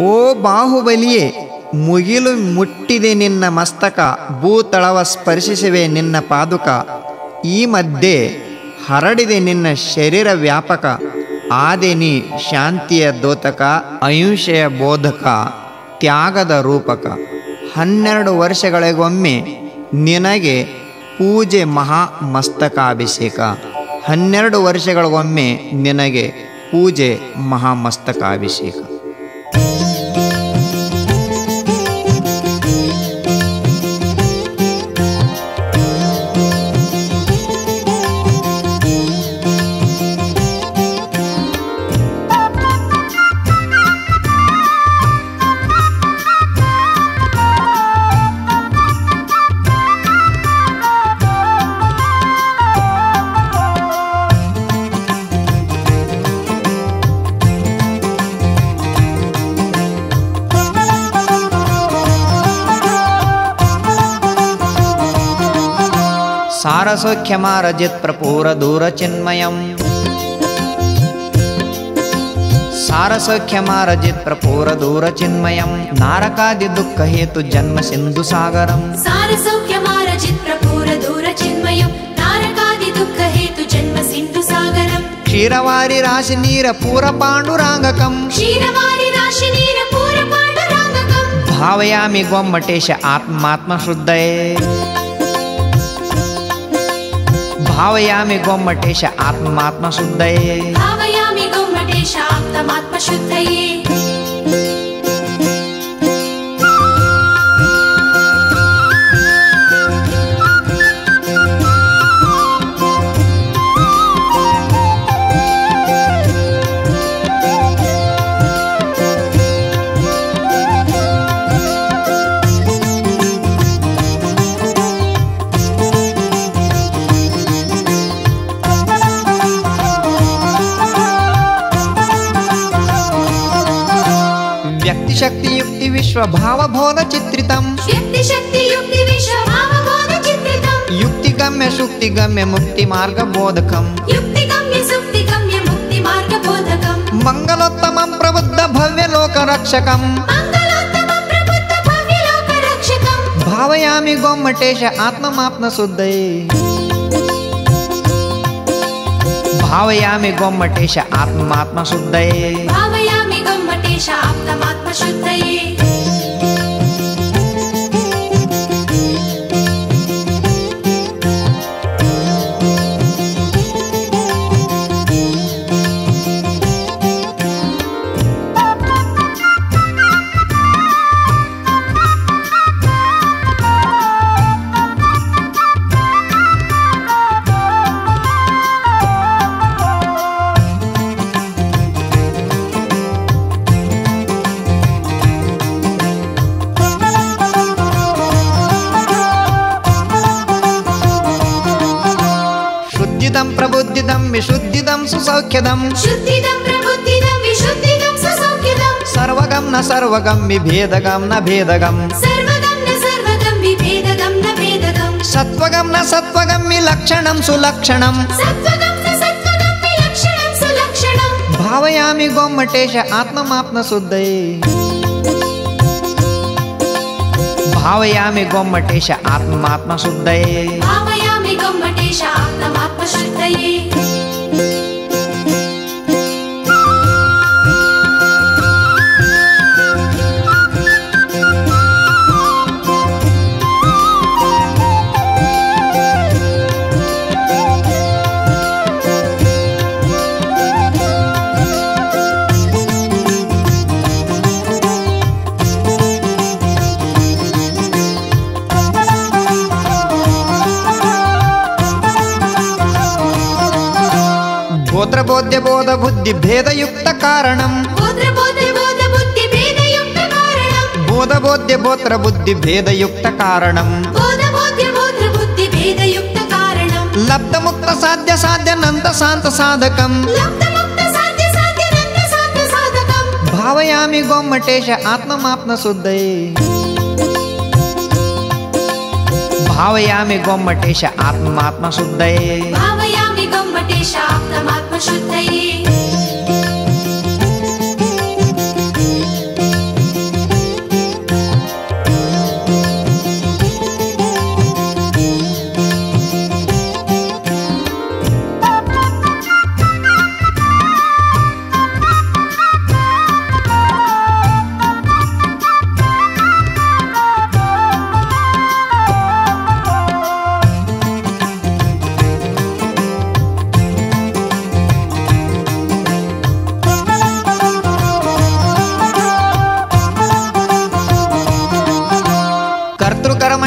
ಓ ಬಾಹುಬಲಿಯೇ, ಮುಗಿಲು ಮುಟ್ಟಿದೆ ನಿನ್ನ ಮಸ್ತಕ, ಭೂತಳವ ಸ್ಪರ್ಶಿಸಿವೆ ನಿನ್ನ ಪಾದುಕ. ಈ ಮಧ್ಯೆ ಹರಡಿದೆ ನಿನ್ನ ಶರೀರ ವ್ಯಾಪಕ, ಆದೆ ನೀ ಶಾಂತಿಯ ದೋತಕ, ಅಹಿಂಸೆಯ ಬೋಧಕ, ತ್ಯಾಗದ ರೂಪಕ. ಹನ್ನೆರಡು ವರ್ಷಗಳಿಗೊಮ್ಮೆ ನಿನಗೆ ಪೂಜೆ ಮಹಾ ಮಸ್ತಕಾಭಿಷೇಕ. ಹನ್ನೆರಡು ವರ್ಷಗಳಿಗೊಮ್ಮೆ ನಿನಗೆ ಪೂಜೆ ಮಹಾಮಸ್ತಕಾಭಿಷೇಕ సారసౌఖ్యమారజిత్ ప్రపూర దూరచిన్మయం సారసౌఖ్యమారజిత్ ప్రపూర దూరచిన్మయం నారకాది దుఃఖహేతు జన్మ సింధు సాగరం నారకాది దుఃఖహేతు జన్మ సింధు సాగరం క్షీరవారి రాశి నీర పూర పాండురాంగకం భావయామి గొమ్మటేశ ఆత్మాత్మ ఆత్మాత్మశుద్ధయే भावयामि गोम्मटेश आत्मात्मशुद्धये भावयामि गोम्मटेश आत्मात्मा विश्वभावबोध चित्रितम् युक्तिगम्य सुक्तिगम्य मुक्तिमार्ग बोधकम् प्रबुद्ध भव्य लोक रक्षक भावयामि गोमटेश आत्ममाप्न शुद्धये भावयामि गोमटेश आत्ममात्म भावयामि गोमटेश आत्ममात्म शुद्धिदं प्रबुद्धिदं विशुद्धिदं सुसौख्यदं। शुद्धिदं प्रबुद्धिदं विशुद्धिदं सुसौख्यदं। सर्वगं न सर्वगं विभेदगं न भेदगं। सर्वगं न सर्वगं विभेदगं न भेदगं। सत्वगं न सत्वगं विलक्षणं सुलक्षणं। सत्वगं न सत्वगं विलक्षणं सुलक्षणं। भावयामि गोमटेश आत्ममात्मशुद्धये। भावयामि गोमटेश आत्ममात्मशुद्धये। भाव गोत्रबोध्य बोध बुद्धि भेद युक्त कारण बोध्य बोत्र बुद्धि भेद युक्त कारण लब्ध मुक्त साध्य साध्य नंद शांत साधक भावयामि गोमटेश आत्मात्म शुद्ध भावयामि गोमटेश आत्मात्म शुद्ध देशाप्तमात्मशुद्धये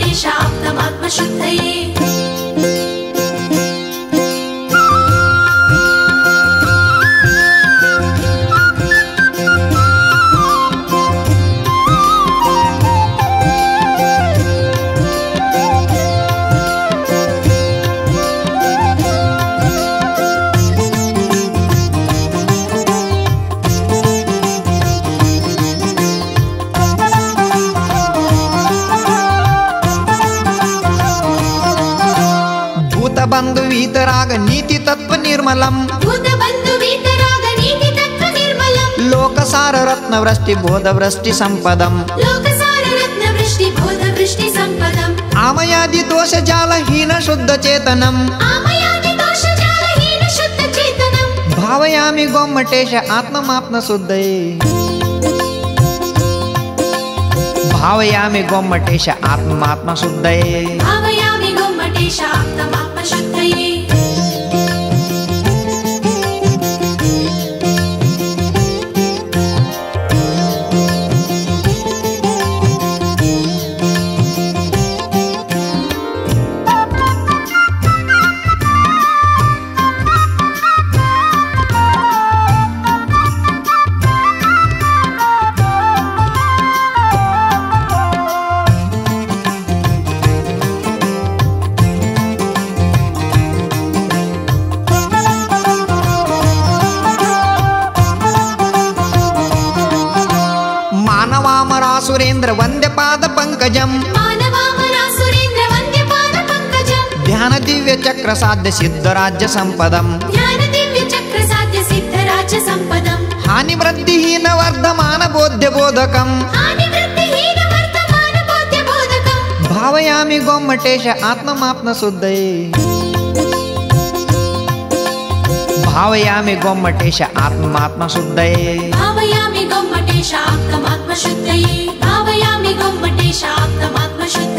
तेषां तमात्मशुद्धैः బంధు వీతరాగ నీతి తత్వ నిర్మలం. లోకసార రత్న వృష్టి బోధ వృష్టి సంపదం. ఆమయాది దోష జాలహీన శుద్ధ చేతనం. భావయామి గొమ్మటేష ఆత్మమాత్మ శుద్ధయే భావయామి గొమ్మటేష ఆత్మమాత్మ శుద్ధయే Shop, the Mama Shoot. Surendra वन्द्य पाद पङ्कजम् ध्यान दिव्य चक्र साध्य सिद्ध संपदम हानि वृद्धि न वर्धमान बोध्य बोधकम हानि गोमटेश आत्ममात्म शुद्धये भावयामि गोमटेश आत्मात्म शुद्धये भावयामि गोमटेश आत्मात्म शुद्धये शा त